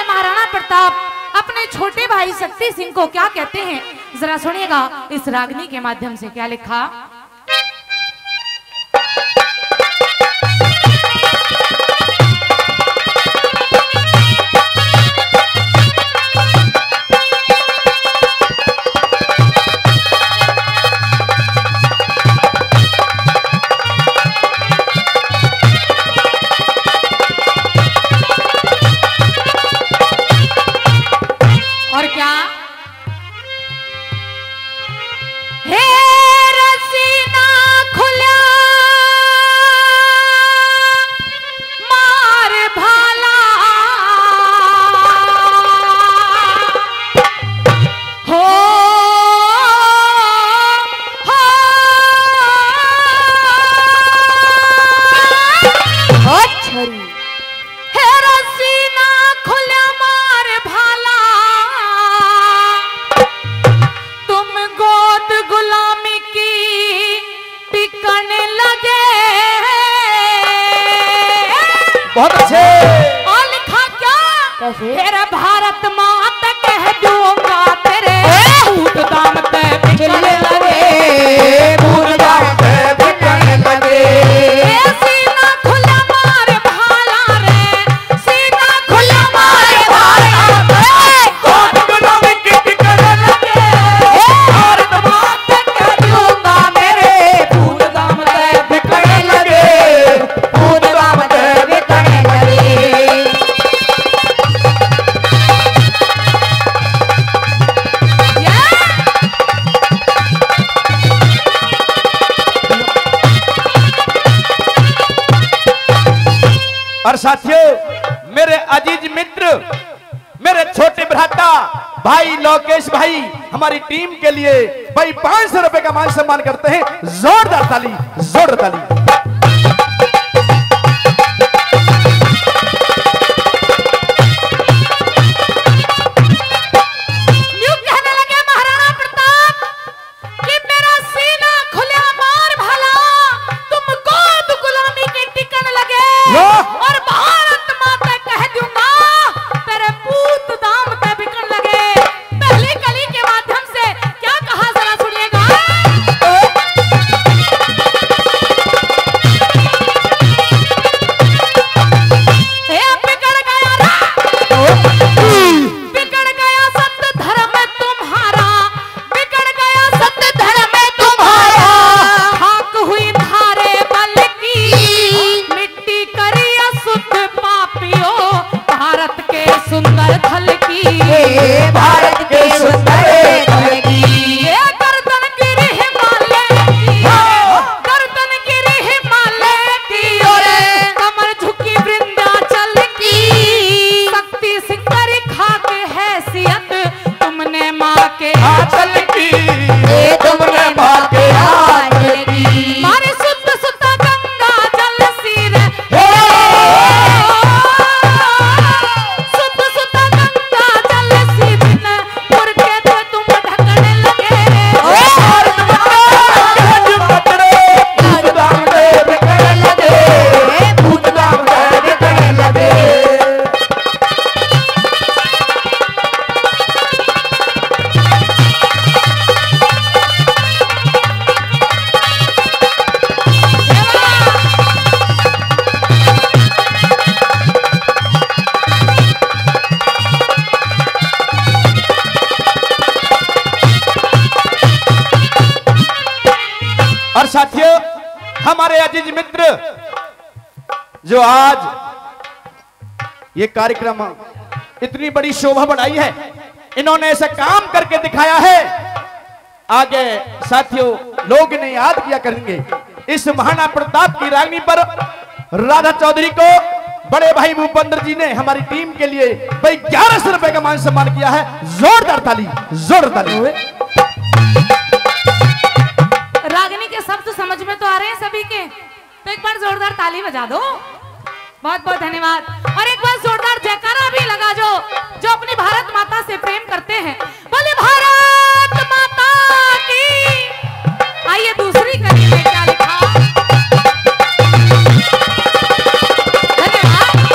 के महाराणा प्रताप, अपने छोटे भाई शक्ति सिंह को क्या कहते हैं? जरा सुनिएगा इस रागनी के माध्यम से क्या लिखा? बहुत अच्छे और लिखा क्या कैसे? तेरा भारत साथियों, मेरे अज़ीज़ मित्र, मेरे छोटे भ्राता, भाई लोकेश भाई, हमारी टीम के लिए भाई पाँच सौ रुपए का मान सम्मान करते हैं। जोरदार ताली जोरदार ताली। अज़ीज़ मित्र, जो आज ये कार्यक्रम इतनी बड़ी शोभा बढ़ाई है, इन्होंने ऐसा काम करके दिखाया है। आगे साथियों, लोग इन्हें याद किया करेंगे। इस महाना प्रताप की रागनी पर राधा चौधरी को बड़े भाई भूपेंद्र जी ने हमारी टीम के लिए भाई ग्यारह सौ रुपए का मान सम्मान किया है। जोरदार ताली जोरदार। ताली तो आ रहे हैं सभी के। तो एक बार जोरदार ताली बजा दो। बहुत बहुत धन्यवाद। और एक बार जोरदार जयकारा भी लगा जो जो अपनी भारत माता से प्रेम करते हैं। बोले, भारत माता की आइए दूसरी कड़ी में क्या लिखा? धन्यवाद।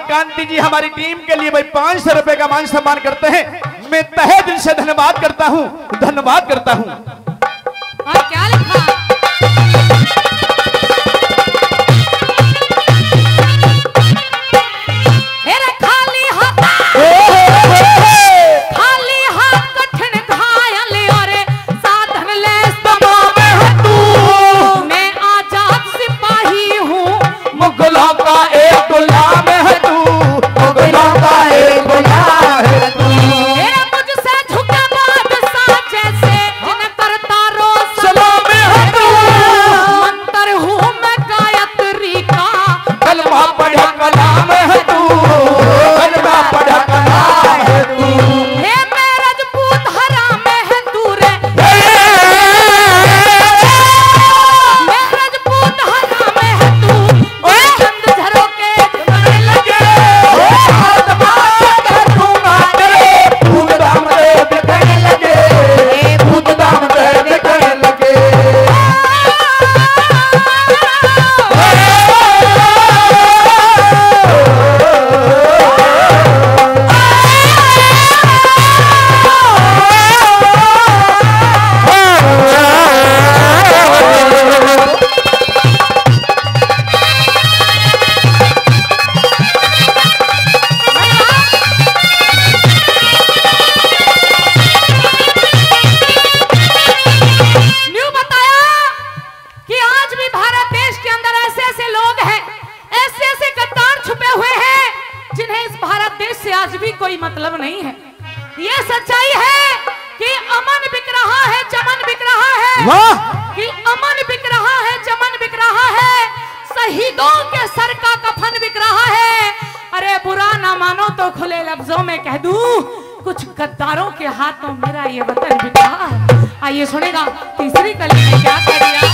क्रांति जी, हमारी टीम के लिए भाई पाँच सौ रुपए का मान सम्मान करते हैं। मैं तहे दिल से धन्यवाद करता हूँ धन्यवाद करता हूँ। वाह! कि अमन बिक रहा है चमन बिक रहा है, शहीदों के सर का कफन बिक रहा है। अरे बुरा ना मानो तो खुले लफ्जों में कह दू, कुछ गद्दारों के हाथों मेरा ये वतन बिक रहा है। आइए सुनेगा, तीसरी कली में क्या कर दिया?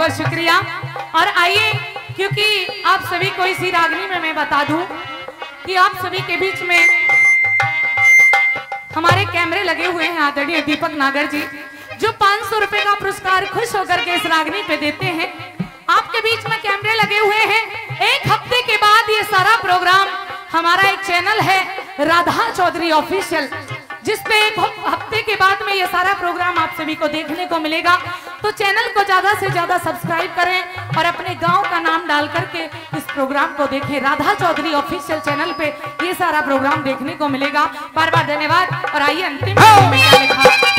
बहुत शुक्रिया। और आइए, क्योंकि आप सभी को इसी रागनी में मैं बता दूँ कि आप सभी के बीच में हमारे कैमरे लगे हुए हैं आदरणीय दीपक नागर जी, जो पाँच सौ रुपए का पुरस्कार खुश होकर के इस रागनी पे देते हैं। आपके बीच में कैमरे लगे हुए हैं। एक हफ़्ते के बाद ये सारा प्रोग्राम हमारा एक चैनल है, राधा चौधरी ऑफिशियल। जिसपे एक हफ़्ते के बाद में ये सारा प्रोग्राम आप सभी को देखने को मिलेगा। तो चैनल को ज़्यादा से ज़्यादा सब्सक्राइब करें और अपने गाँव का नाम डाल करके इस प्रोग्राम को देखें। राधा चौधरी ऑफिशियल चैनल पे ये सारा प्रोग्राम देखने को मिलेगा। बार बार धन्यवाद। और आइए अंतिम में क्या लिखा